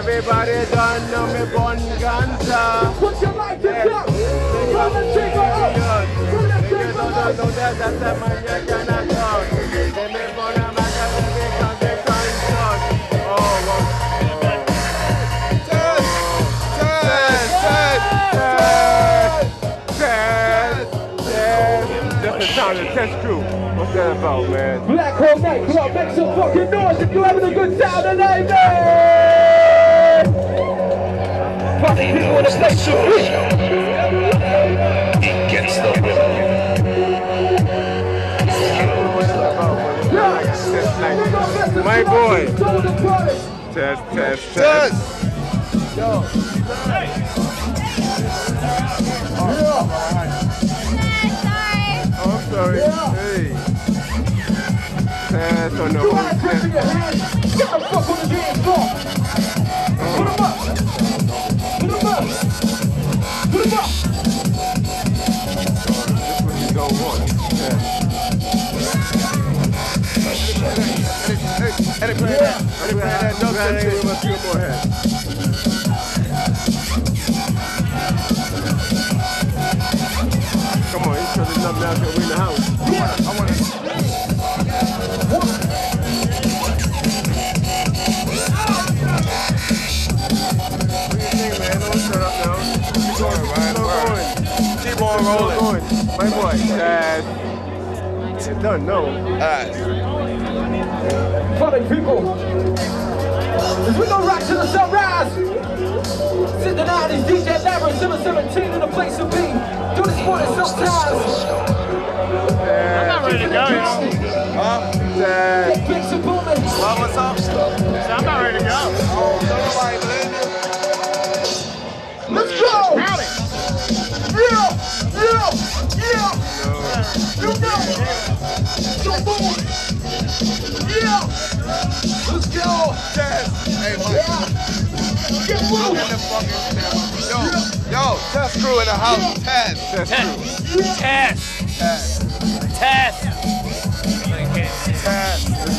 Everybody done know me bun ganza. Put your light to top. And take her up. Take her up. No, that, that's the man you cannot. They make fun test. Just the test crew. What's that about, man? Black Hole Night Club, make some fucking noise if you're having a good time tonight, man! Party people in the place to. It gets the rhythm. Test like, my boy. Test, test, test. Oh, I'm sorry. Hey. Test on the You whole wanna put test. your hands, get the fuck on the dance floor. Put 'em up. Put 'em up. Put 'em up. This what you don't want. Yeah. Hey, play that. Hey, play that. No, that ain't with a few more heads. Telling nothing out there. We in the house. I want to. On rolling. My boy, Dad. It done, no. Party people. As we go rock to the sunrise. Sit the 90s, DJ Labyrinth, 717 in the place to be. I'm not ready to go. Dad. Big and what's up? I'm not ready to go. Let's go! Yeah! Yeah! Yeah! You know! Test crew in the house. Test. That's true. Test. Test. Test.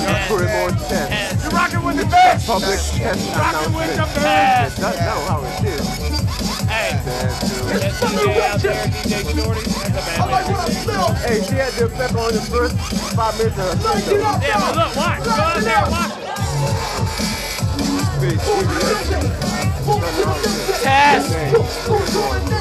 Let's put it on test. You rocking with the best. Public test Rocking with the announcement. best. That's not how it is. Hey. Test, dude. That DJ out there, DJ Shorty. That's a I like bad what I smell! Hey, she had the pepper on the first five minutes of her Light set, it up, Yeah, but y'all! look, watch. Go out there and watch it. Big, Boom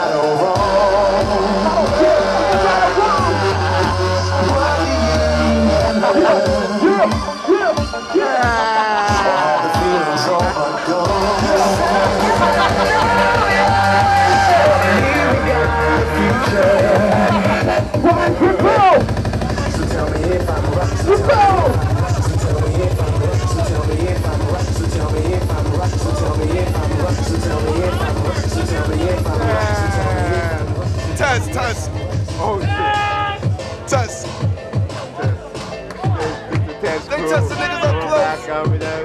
Test They crew. niggas up close. Back up with that.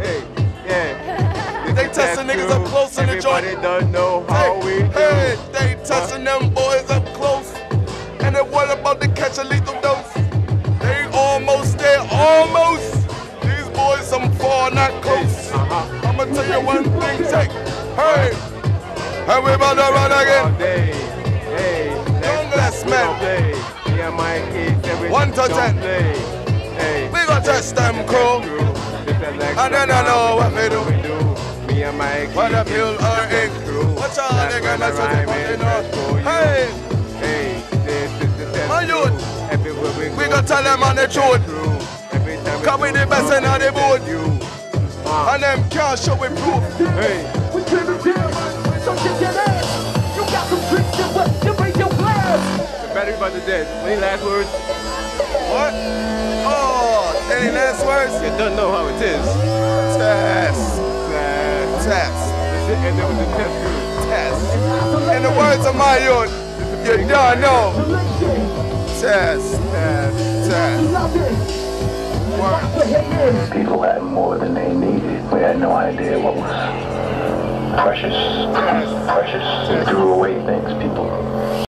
Hey, yeah. They testing niggas up close in the joint. Everybody don't know how we Hey, do. hey, they testing them boys up close. And they worried about to catch a lethal dose. They almost there, almost. These boys some far, not close. Uh-huh. I'ma tell you one thing, take. Hey, everybody run All again. day. Hey, Young less we man. don't play. Me and my One to ten. Play. Hey, We gon' test them crew. This the next And then I know what we do. Me and my. What up, you are in? crew. Watch out, That's nigga, when that's I what they rhyme fucking is know. just. Hey, Hey, this is the test My youth. We We go, gon' tell them on the truth. crew. We Come with the best in we the test you. Uh, and them can't show it proof. hey. We turn it down. So get that ass. You got some tricks that what you raise your glass. The battery about to dead. Any last words? What? Any last words? You don't know how it is. Test, test, this is end up with the test test. In the words of my youth, you don't know. Test, test, test. Love it. Word. The haters. People had more than they needed. We had no idea what was precious. Precious. We threw away things people